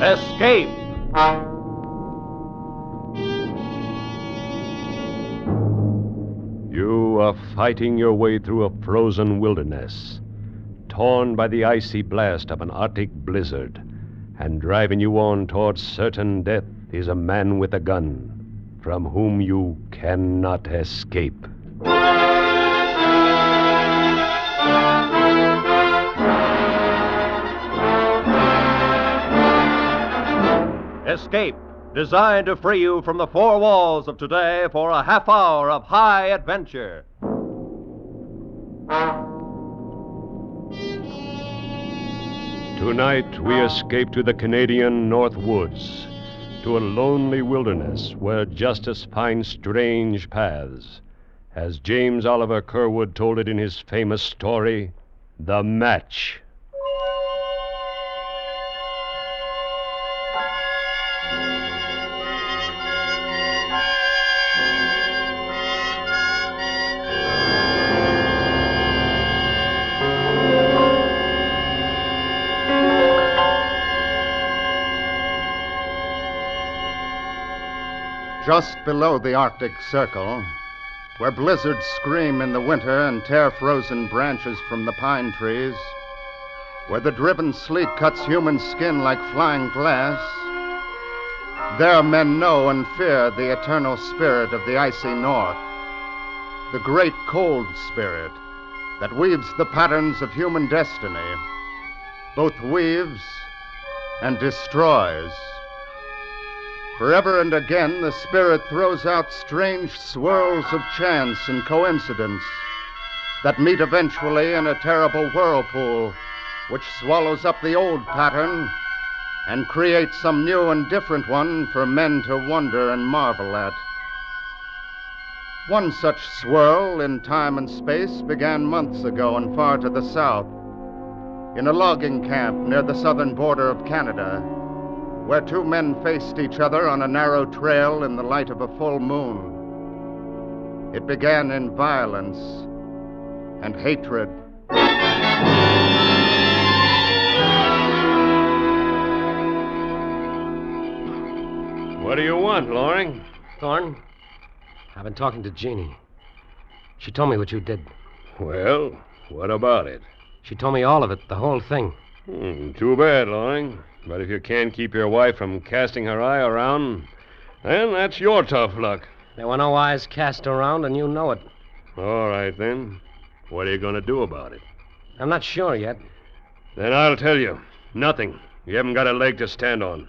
Escape! You are fighting your way through a frozen wilderness, torn by the icy blast of an Arctic blizzard, and driving you on towards certain death is a man with a gun, from whom you cannot escape. Escape, designed to free you from the four walls of today for a half hour of high adventure. Tonight we escape to the Canadian North Woods, to a lonely wilderness where justice finds strange paths. As James Oliver Curwood told it in his famous story, The Match. Just below the Arctic Circle, where blizzards scream in the winter and tear frozen branches from the pine trees, where the driven sleet cuts human skin like flying glass, there men know and fear the eternal spirit of the icy north, the great cold spirit that weaves the patterns of human destiny, both weaves and destroys. Forever and again, the Spirit throws out strange swirls of chance and coincidence that meet eventually in a terrible whirlpool which swallows up the old pattern and creates some new and different one for men to wonder and marvel at. One such swirl in time and space began months ago and far to the south, in a logging camp near the southern border of Canada where two men faced each other on a narrow trail in the light of a full moon. It began in violence and hatred. What do you want, Loring? Thorne, I've been talking to Jeannie. She told me what you did. Well, what about it? She told me all of it, the whole thing. Hmm, too bad, Loring. But if you can't keep your wife from casting her eye around, then that's your tough luck. There were no eyes cast around, and you know it. All right, then. What are you going to do about it? I'm not sure yet. Then I'll tell you. Nothing. You haven't got a leg to stand on.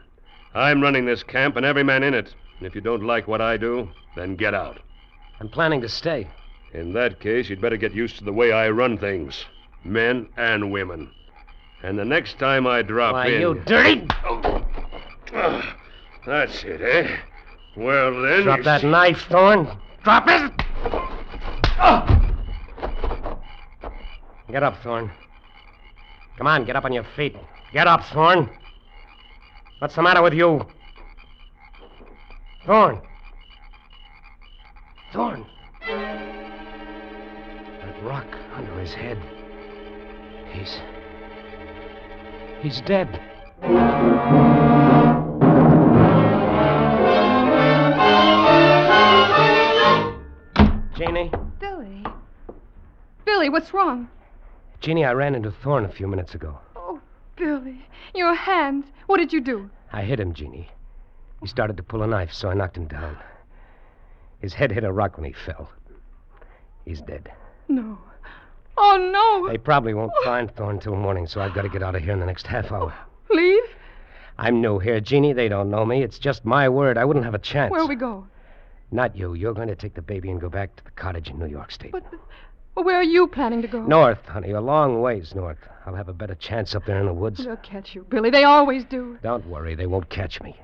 I'm running this camp and every man in it. And if you don't like what I do, then get out. I'm planning to stay. In that case, you'd better get used to the way I run things men and women. And the next time I drop Why, in. you dirty. Ah, that's it, eh? Well, then. Drop that see- knife, Thorne. Drop it! Get up, Thorne. Come on, get up on your feet. Get up, Thorne. What's the matter with you? Thorne. Thorne. That rock under his head. He's. He's dead. Jeannie? Billy. Billy, what's wrong? Jeannie, I ran into Thorne a few minutes ago. Oh, Billy. Your hand. What did you do? I hit him, Jeannie. He started to pull a knife, so I knocked him down. His head hit a rock when he fell. He's dead. No. Oh, no. They probably won't find Thorne till morning, so I've got to get out of here in the next half hour. Leave? I'm new here, Jeannie. They don't know me. It's just my word. I wouldn't have a chance. Where'll we go? Not you. You're going to take the baby and go back to the cottage in New York State. But, well, where are you planning to go? North, honey. A long ways north. I'll have a better chance up there in the woods. They'll catch you, Billy. They always do. Don't worry. They won't catch me.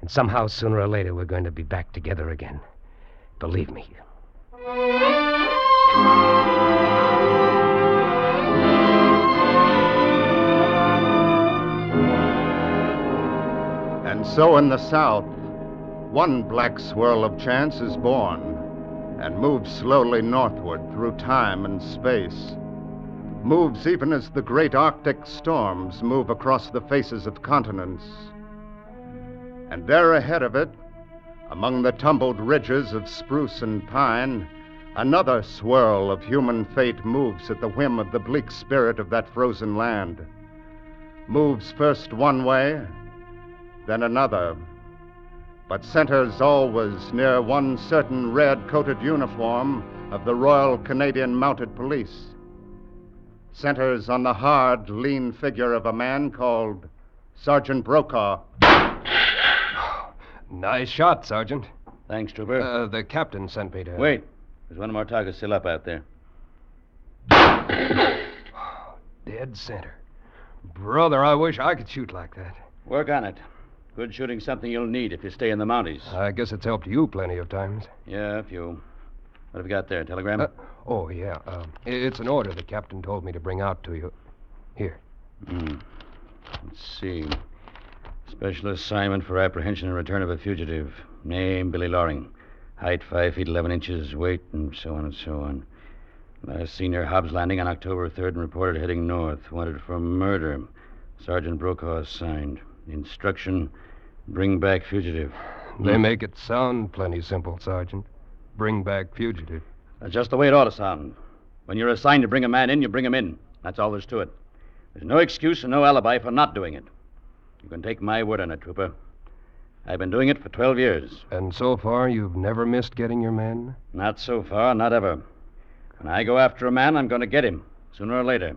And somehow, sooner or later, we're going to be back together again. Believe me. And so in the south, one black swirl of chance is born and moves slowly northward through time and space. moves even as the great Arctic storms move across the faces of continents. And there ahead of it, among the tumbled ridges of spruce and pine, another swirl of human fate moves at the whim of the bleak spirit of that frozen land. Moves first one way, then another, but centers always near one certain red coated uniform of the Royal Canadian Mounted Police. Centers on the hard, lean figure of a man called Sergeant Brokaw. Nice shot, Sergeant. Thanks, Trooper. Uh, the captain sent me to. Wait. There's one more target still up out there. Dead center. Brother, I wish I could shoot like that. Work on it. Good shooting's something you'll need if you stay in the Mounties. I guess it's helped you plenty of times. Yeah, a few. What have you got there? Telegram? Uh, oh, yeah. Uh, it's an order the captain told me to bring out to you. Here. Hmm. Let's see. Special assignment for apprehension and return of a fugitive. Name Billy Loring. Height five feet eleven inches. Weight and so on and so on. Last seen near Hobbs Landing on October 3rd and reported heading north. Wanted for murder. Sergeant Brokaw signed. Instruction: bring back fugitive. They make it sound plenty simple, Sergeant. Bring back fugitive. That's just the way it ought to sound. When you're assigned to bring a man in, you bring him in. That's all there's to it. There's no excuse and no alibi for not doing it. You can take my word on it, Trooper. I've been doing it for 12 years. And so far, you've never missed getting your men? Not so far, not ever. When I go after a man, I'm going to get him, sooner or later.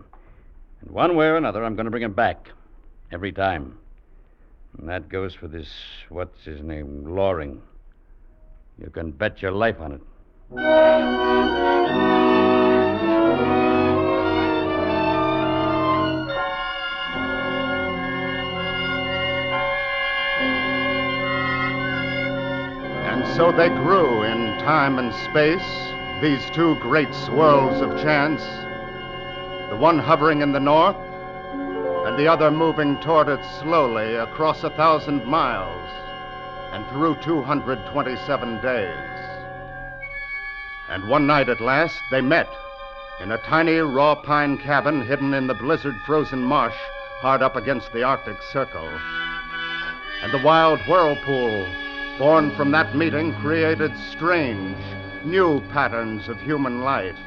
And one way or another, I'm going to bring him back. Every time. And that goes for this, what's his name, Loring. You can bet your life on it. And so they grew in time and space, these two great swirls of chance, the one hovering in the north, and the other moving toward it slowly across a thousand miles and through 227 days. And one night at last, they met in a tiny raw pine cabin hidden in the blizzard frozen marsh hard up against the Arctic Circle. And the wild whirlpool born from that meeting created strange, new patterns of human life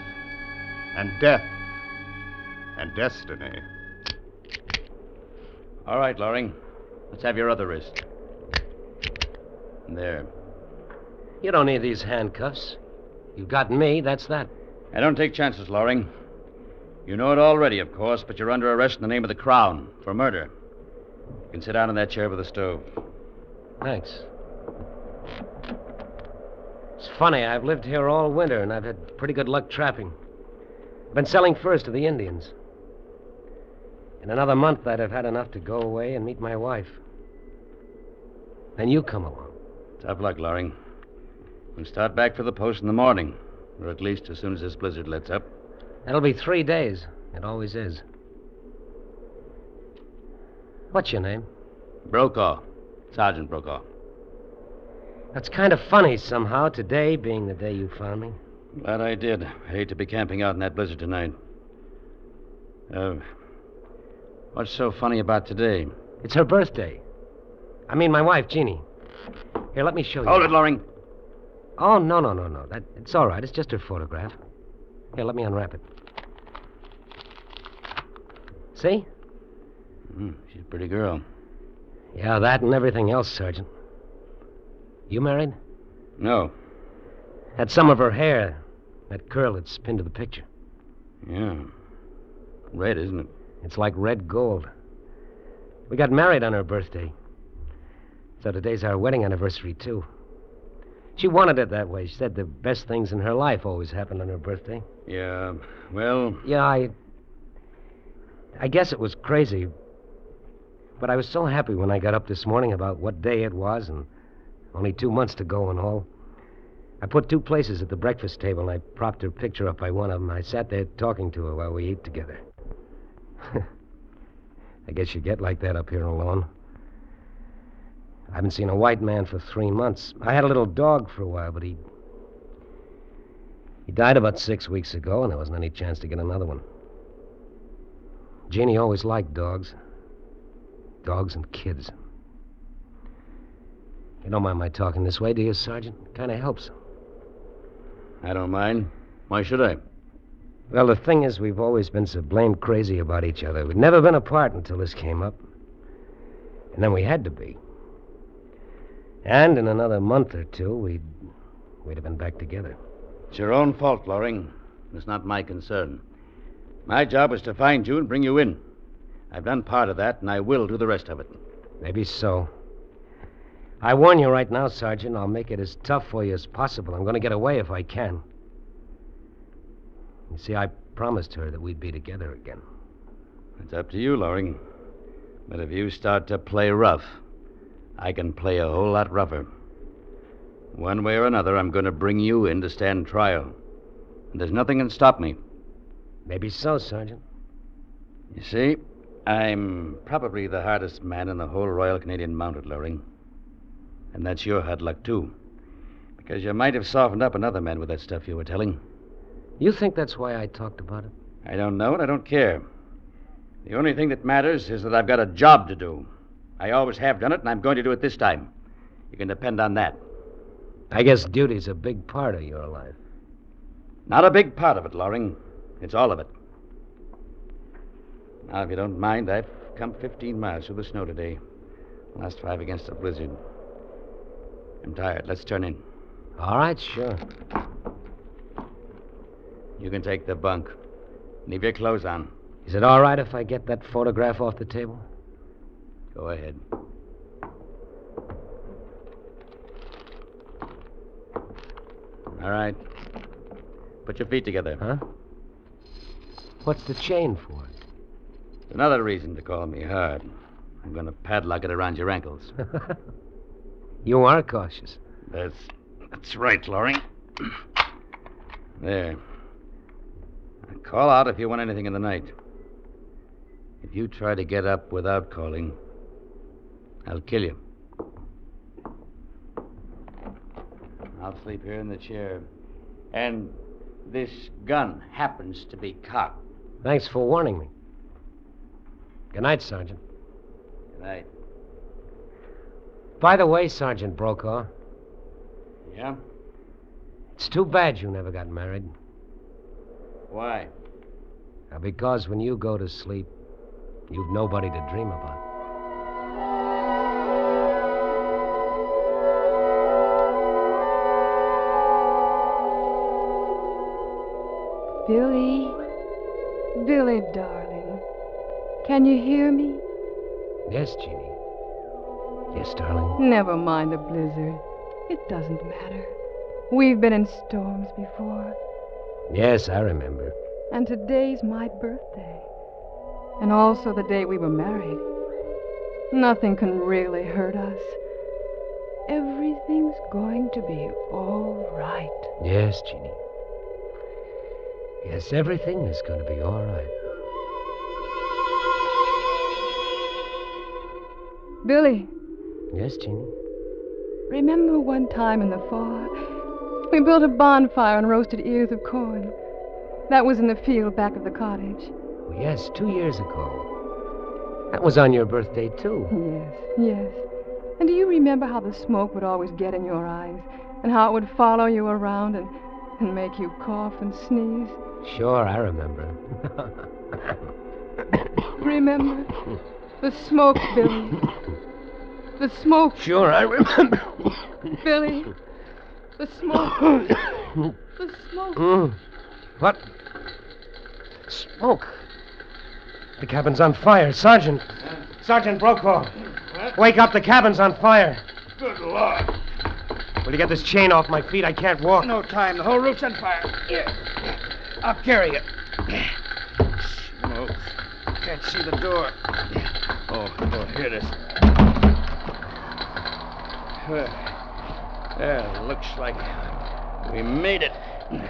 and death and destiny. All right, Loring. Let's have your other wrist. There. You don't need these handcuffs. You've got me, that's that. I don't take chances, Loring. You know it already, of course, but you're under arrest in the name of the Crown for murder. You can sit down in that chair by the stove. Thanks. It's funny, I've lived here all winter and I've had pretty good luck trapping. I've been selling furs to the Indians. In another month, I'd have had enough to go away and meet my wife. Then you come along. Tough luck, Loring. We'll start back for the post in the morning, or at least as soon as this blizzard lets up. That'll be three days. It always is. What's your name? Brokaw. Sergeant Brokaw. That's kind of funny somehow, today being the day you found me. Glad I did. I hate to be camping out in that blizzard tonight. Uh, what's so funny about today? It's her birthday. I mean, my wife, Jeannie. Here, let me show you. Hold it, Loring. Oh, no, no, no, no. That, it's all right. It's just her photograph. Here, let me unwrap it. See? Hmm, she's a pretty girl. Yeah, that and everything else, Sergeant. You married? No. Had some of her hair. That curl that's pinned to the picture. Yeah. Red, isn't it? It's like red gold. We got married on her birthday. So today's our wedding anniversary, too. She wanted it that way. She said the best things in her life always happened on her birthday. Yeah. Well, Yeah, I. I guess it was crazy. But I was so happy when I got up this morning about what day it was and only two months to go and all. I put two places at the breakfast table and I propped her picture up by one of them. I sat there talking to her while we ate together. I guess you get like that up here alone. I haven't seen a white man for three months. I had a little dog for a while, but he. He died about six weeks ago, and there wasn't any chance to get another one. Jeannie always liked dogs. Dogs and kids. You don't mind my talking this way, do you, Sergeant? Kind of helps. I don't mind. Why should I? Well, the thing is, we've always been so blamed crazy about each other. We'd never been apart until this came up. And then we had to be. And in another month or two, we'd, we'd have been back together. It's your own fault, Loring. It's not my concern. My job was to find you and bring you in. I've done part of that, and I will do the rest of it. Maybe so. I warn you right now, Sergeant, I'll make it as tough for you as possible. I'm going to get away if I can. You see, I promised her that we'd be together again. It's up to you, Loring. But if you start to play rough, I can play a whole lot rougher. One way or another, I'm going to bring you in to stand trial. And there's nothing can stop me. Maybe so, Sergeant. You see, I'm probably the hardest man in the whole Royal Canadian Mounted, Loring. And that's your hard luck, too. Because you might have softened up another man with that stuff you were telling. You think that's why I talked about it? I don't know, and I don't care. The only thing that matters is that I've got a job to do. I always have done it, and I'm going to do it this time. You can depend on that. I guess duty's a big part of your life. Not a big part of it, Loring. It's all of it. Now, if you don't mind, I've come 15 miles through the snow today. Last five against a blizzard. I'm tired. Let's turn in. All right, sure. You can take the bunk. Leave your clothes on. Is it all right if I get that photograph off the table? Go ahead. All right. Put your feet together. Huh? What's the chain for? Another reason to call me hard. I'm going to padlock it around your ankles. you are cautious. That's that's right, Loring. there. Now call out if you want anything in the night. If you try to get up without calling, I'll kill you. I'll sleep here in the chair. And this gun happens to be cocked. Thanks for warning me. Good night, Sergeant. Good night. By the way, Sergeant Brokaw, Yeah? it's too bad you never got married. Why? Now, because when you go to sleep, you've nobody to dream about. Billy. Billy, darling. Can you hear me? Yes, Jeannie. Yes, darling. Never mind the blizzard. It doesn't matter. We've been in storms before. Yes, I remember. And today's my birthday. And also the day we were married. Nothing can really hurt us. Everything's going to be all right. Yes, Jeannie. Yes, everything is going to be all right. Billy, Yes, Jeannie. remember one time in the fall? We built a bonfire and roasted ears of corn. That was in the field back of the cottage. Oh, yes, two years ago. That was on your birthday, too. Yes, yes. And do you remember how the smoke would always get in your eyes? And how it would follow you around and, and make you cough and sneeze? Sure, I remember. Remember? The smoke, Billy. The smoke, sure, I remember. Billy. The smoke. The smoke. Mm. What? Smoke. The cabin's on fire. Sergeant. Sergeant Brokaw. Wake up. The cabin's on fire. Good Lord. Will you get this chain off my feet? I can't walk. No time. The whole roof's on fire. Here. I'll carry it. Smoke. Can't see the door. Oh, oh, here it is. Well, yeah, looks like we made it.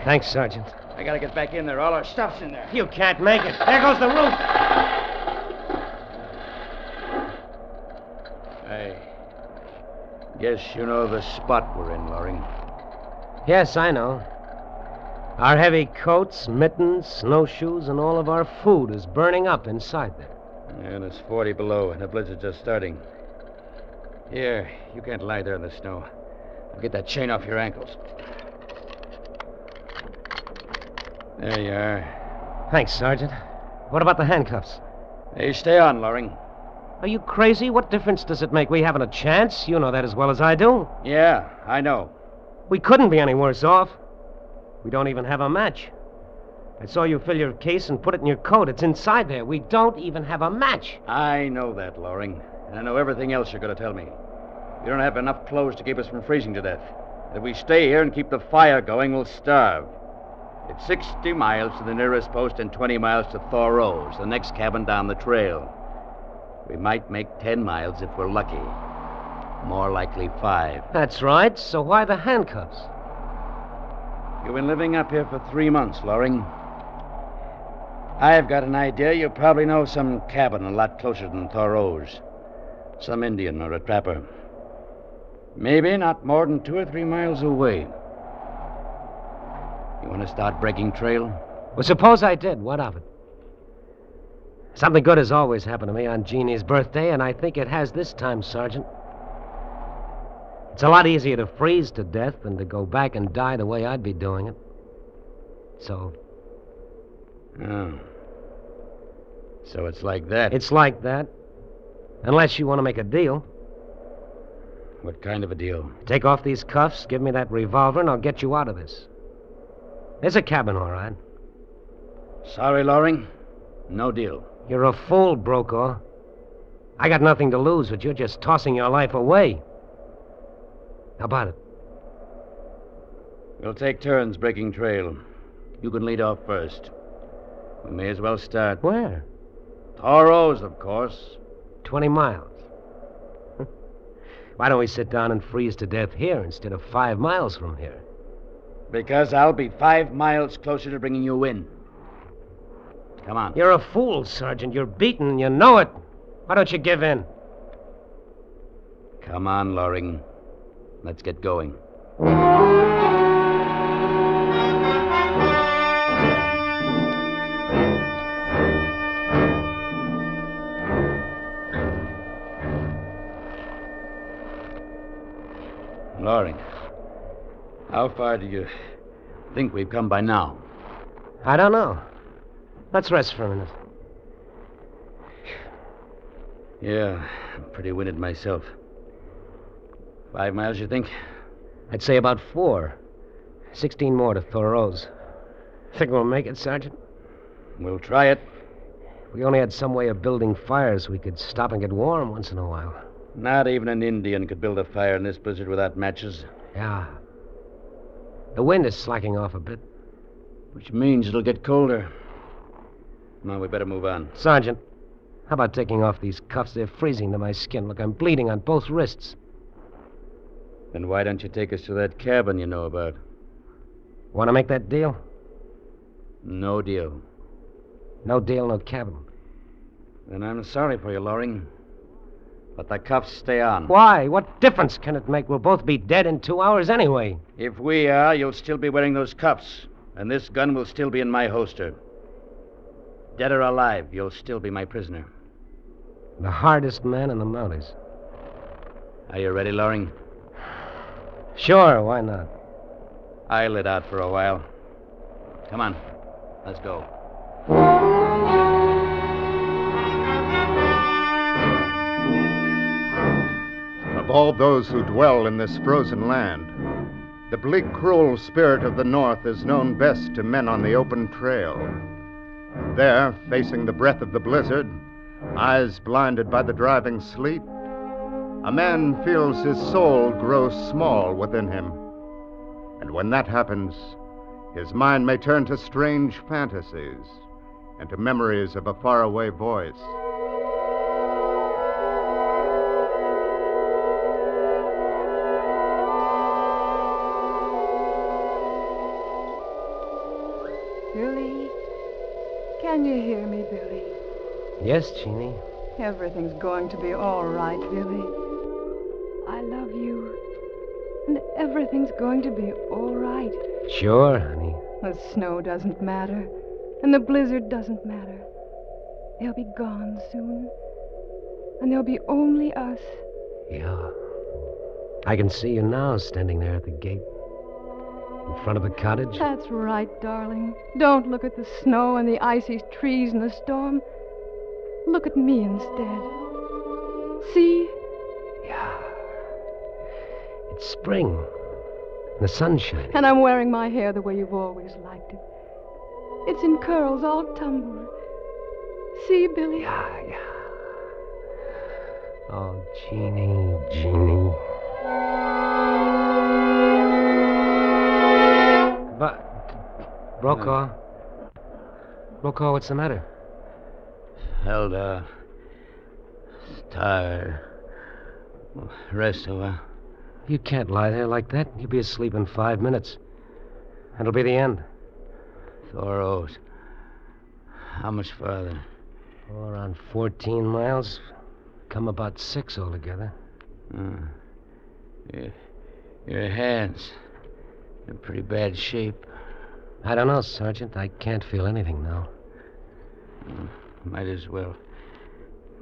Thanks, Sergeant. I gotta get back in there. All our stuff's in there. You can't make it. There goes the roof. I guess you know the spot we're in, Loring. Yes, I know. Our heavy coats, mittens, snowshoes, and all of our food is burning up inside there. And it's 40 below, and the blizzard's just starting. Here, you can't lie there in the snow. I'll get that chain off your ankles. There you are. Thanks, Sergeant. What about the handcuffs? Hey, stay on, Loring. Are you crazy? What difference does it make? We haven't a chance. You know that as well as I do. Yeah, I know. We couldn't be any worse off. We don't even have a match. I saw you fill your case and put it in your coat. It's inside there. We don't even have a match. I know that, Loring. And I know everything else you're going to tell me. We don't have enough clothes to keep us from freezing to death. If we stay here and keep the fire going, we'll starve. It's 60 miles to the nearest post and 20 miles to Thoreau's, the next cabin down the trail. We might make 10 miles if we're lucky. More likely five. That's right. So why the handcuffs? You've been living up here for three months, Loring. I've got an idea you probably know some cabin a lot closer than Thoreau's. Some Indian or a trapper. Maybe not more than two or three miles away. You want to start breaking trail? Well, suppose I did. What of it? Something good has always happened to me on Jeannie's birthday, and I think it has this time, Sergeant. It's a lot easier to freeze to death than to go back and die the way I'd be doing it. So, Oh. So it's like that. it's like that. Unless you want to make a deal. What kind of a deal? Take off these cuffs, give me that revolver, and I'll get you out of this. There's a cabin, all right. Sorry, Loring. No deal. You're a fool, Brokaw. I got nothing to lose, but you're just tossing your life away. How about it? We'll take turns breaking trail. You can lead off first. We may as well start. Where? Thoreau's, of course. 20 miles. Why don't we sit down and freeze to death here instead of five miles from here? Because I'll be five miles closer to bringing you in. Come on. You're a fool, Sergeant. You're beaten, and you know it. Why don't you give in? Come on, Loring. Let's get going. Loring, how far do you think we've come by now? I don't know. Let's rest for a minute. Yeah, I'm pretty winded myself. Five miles, you think? I'd say about four. Sixteen more to Thoreau's. Think we'll make it, Sergeant? We'll try it. We only had some way of building fires, we could stop and get warm once in a while. Not even an Indian could build a fire in this blizzard without matches, Yeah. The wind is slacking off a bit. which means it'll get colder. No, we better move on. Sergeant, how about taking off these cuffs? They're freezing to my skin. Look, I'm bleeding on both wrists. Then why don't you take us to that cabin you know about? Want to make that deal? No deal. No deal, no cabin. Then I'm sorry for you, Loring. But the cuffs stay on. Why? What difference can it make? We'll both be dead in two hours anyway. If we are, you'll still be wearing those cuffs, and this gun will still be in my holster. Dead or alive, you'll still be my prisoner. The hardest man in the Mounties. Are you ready, Loring? Sure, why not? I'll lit out for a while. Come on, let's go. Of all those who dwell in this frozen land, the bleak, cruel spirit of the North is known best to men on the open trail. There, facing the breath of the blizzard, eyes blinded by the driving sleet, a man feels his soul grow small within him. And when that happens, his mind may turn to strange fantasies and to memories of a faraway voice. You hear me, Billy? Yes, Jeannie. Everything's going to be all right, Billy. I love you. And everything's going to be all right. Sure, honey. The snow doesn't matter, and the blizzard doesn't matter. They'll be gone soon, and there'll be only us. Yeah. I can see you now standing there at the gate. In front of the cottage. That's right, darling. Don't look at the snow and the icy trees and the storm. Look at me instead. See? Yeah. It's spring. And the sun's shining. And I'm wearing my hair the way you've always liked it. It's in curls all tumbled. See, Billy? Yeah, yeah. Oh, Jeannie, Jeannie. But, Brokaw. Brokaw, what's the matter? Held out. Tired. Rest a while. You can't lie there like that. You'll be asleep in five minutes. It'll be the end. Thoreau's. How much farther? Oh, around 14 miles. Come about six altogether. Uh, your, your hands. In pretty bad shape. I don't know, Sergeant. I can't feel anything now. Mm, might as well.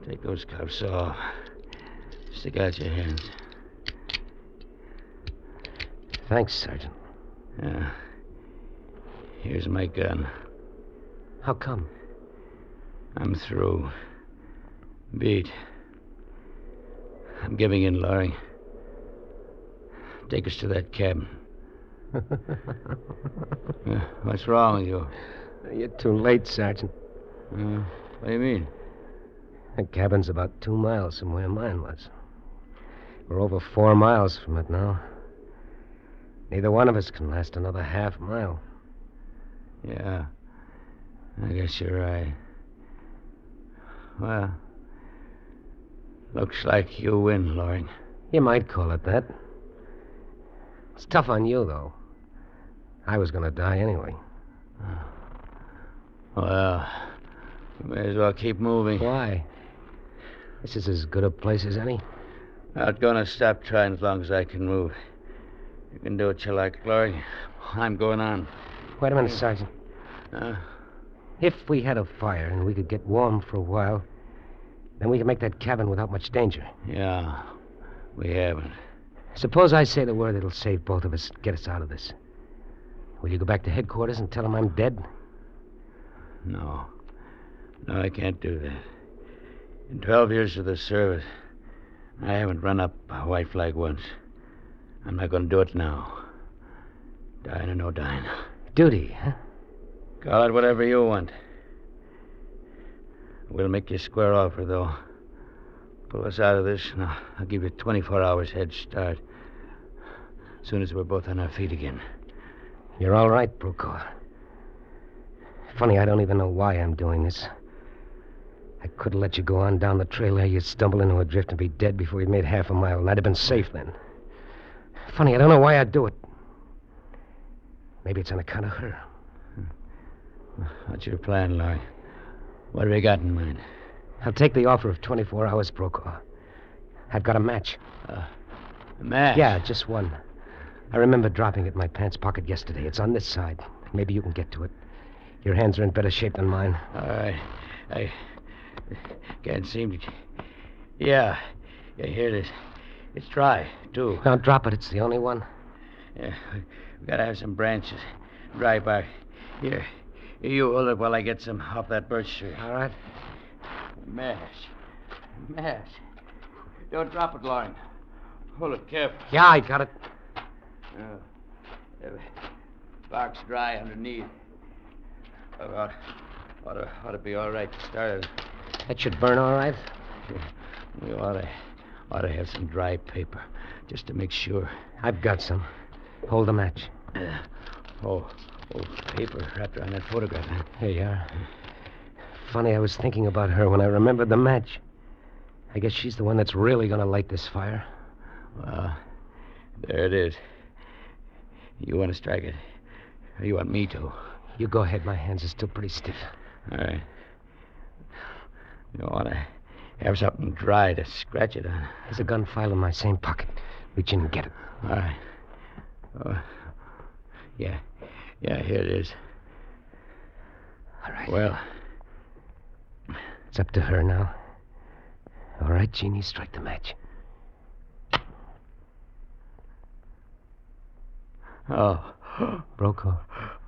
Take those cuffs off. Stick out your hands. Thanks, Sergeant. Yeah. Here's my gun. How come? I'm through. Beat. I'm giving in, Loring. Take us to that cabin. What's wrong with you? You're too late, Sergeant. Uh, what do you mean? The cabin's about two miles from where mine was. We're over four miles from it now. Neither one of us can last another half mile. Yeah. I guess you're right. Well, looks like you win, Loring. You might call it that. It's tough on you, though. I was going to die anyway. Well, we may as well keep moving. Why? This is as good a place as any. Not gonna stop trying as long as I can move. You can do what you like, Loring. I'm going on. Wait a minute, Sergeant. Uh, If we had a fire and we could get warm for a while, then we could make that cabin without much danger. yeah, we haven't. Suppose I say the word that'll save both of us, get us out of this. Will you go back to headquarters and tell them I'm dead? No. No, I can't do that. In 12 years of the service, I haven't run up a white flag once. I'm not going to do it now. Dying or no dying. Duty, huh? Call it whatever you want. We'll make you a square offer, though. Pull us out of this, and I'll, I'll give you 24 hours head start. As soon as we're both on our feet again. You're all right, Brokaw. Funny, I don't even know why I'm doing this. I could have let you go on down the trail there. You'd stumble into a drift and be dead before you'd made half a mile, and I'd have been safe then. Funny, I don't know why I'd do it. Maybe it's on account of her. Hmm. What's your plan, Loring? What have you got in mind? I'll take the offer of 24 hours, Brokaw. I've got a match. A match? Yeah, just one. I remember dropping it in my pants pocket yesterday. It's on this side. Maybe you can get to it. Your hands are in better shape than mine. All right. I can't seem to. Yeah. Yeah, here it is. It's dry, too. Now drop it. It's the only one. Yeah. We gotta have some branches. Dry bark. Here. You hold it while I get some off that birch tree. All right. Mash. Mash. Don't drop it, Loring. Hold it careful. Yeah, I got it. Uh, the bark's dry underneath. About, ought, to, ought to be all right to start it. That should burn all right. We ought to, ought to have some dry paper, just to make sure. I've got some. Hold the match. Uh, oh, oh, paper wrapped around that photograph. Huh? Here you are. Funny, I was thinking about her when I remembered the match. I guess she's the one that's really going to light this fire. Well, there it is. You want to strike it? Or you want me to? You go ahead. My hands are still pretty stiff. All right. You want to have something dry to scratch it on. There's a gun file in my same pocket. Reach in and get it. All right. Oh, yeah. Yeah, here it is. All right. Well, It's up to her now. All right, Jeannie, strike the match. Oh, Brokaw.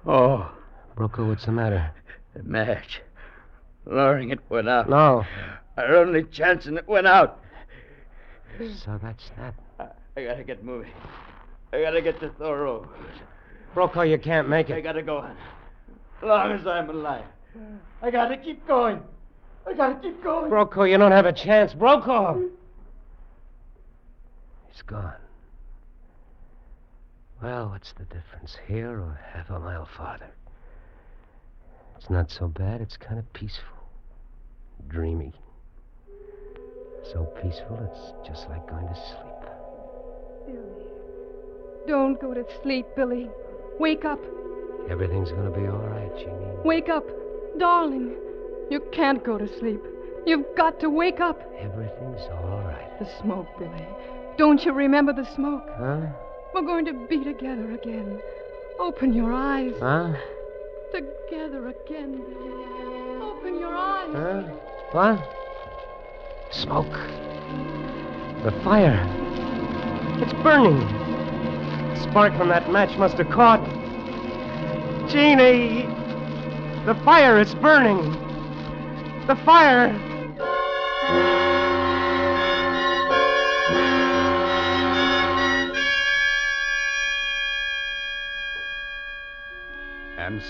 oh, Brokaw, what's the matter? the match. Loring it went out. No. Our only chance, and it went out. So that's that. I, I gotta get moving. I gotta get to Thoreau. Brokaw, you can't make it. I gotta go on. As long as I'm alive. I gotta keep going. I gotta keep going. Brokaw, you don't have a chance. Brokaw! He's gone. Well, what's the difference, here or half a mile farther? It's not so bad. It's kind of peaceful, dreamy. So peaceful, it's just like going to sleep. Billy. Don't go to sleep, Billy. Wake up. Everything's going to be all right, Jeannie. Wake up. Darling. You can't go to sleep. You've got to wake up. Everything's all right. The smoke, Billy. Don't you remember the smoke? Huh? We're going to be together again. Open your eyes. Huh? Together again, Open your eyes. Huh? What? Smoke. The fire. It's burning. The spark from that match must have caught. Jeannie! The fire, is burning. The fire!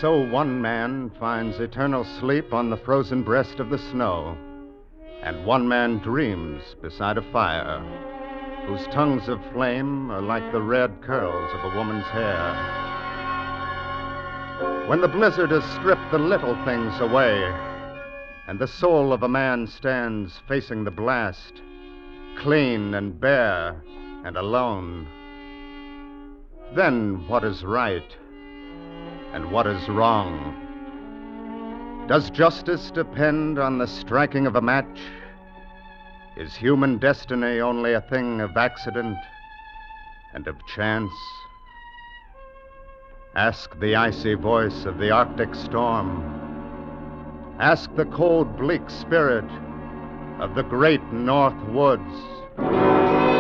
So one man finds eternal sleep on the frozen breast of the snow, and one man dreams beside a fire, whose tongues of flame are like the red curls of a woman's hair. When the blizzard has stripped the little things away, and the soul of a man stands facing the blast, clean and bare and alone, then what is right? And what is wrong. Does justice depend on the striking of a match? Is human destiny only a thing of accident and of chance? Ask the icy voice of the Arctic storm. Ask the cold, bleak spirit of the great North Woods.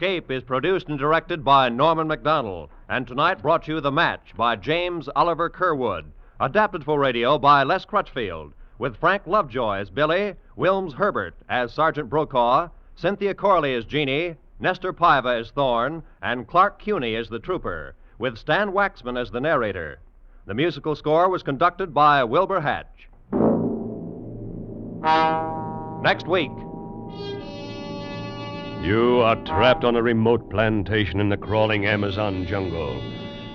Escape is produced and directed by Norman Macdonnell, and tonight brought you The Match by James Oliver Curwood, adapted for radio by Les Crutchfield, with Frank Lovejoy as Billy, Wilms Herbert as Sergeant Brokaw, Cynthia Corley as Jeannie, Nestor Paiva as Thorne, and Clark Cuney as the trooper, with Stan Waxman as the narrator. The musical score was conducted by Wilbur Hatch. Next week, You are trapped on a remote plantation in the crawling Amazon jungle,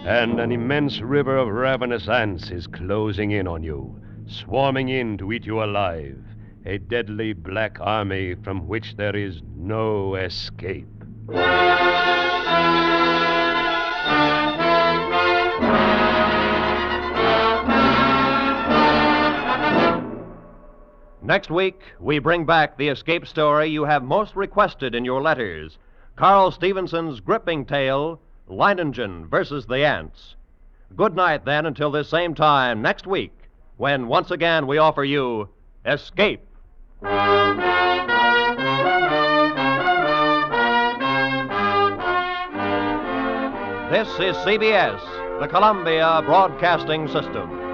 and an immense river of ravenous ants is closing in on you, swarming in to eat you alive. A deadly black army from which there is no escape. Next week, we bring back the escape story you have most requested in your letters Carl Stephenson's gripping tale, Leiningen versus the Ants. Good night, then, until this same time next week, when once again we offer you Escape. This is CBS, the Columbia Broadcasting System.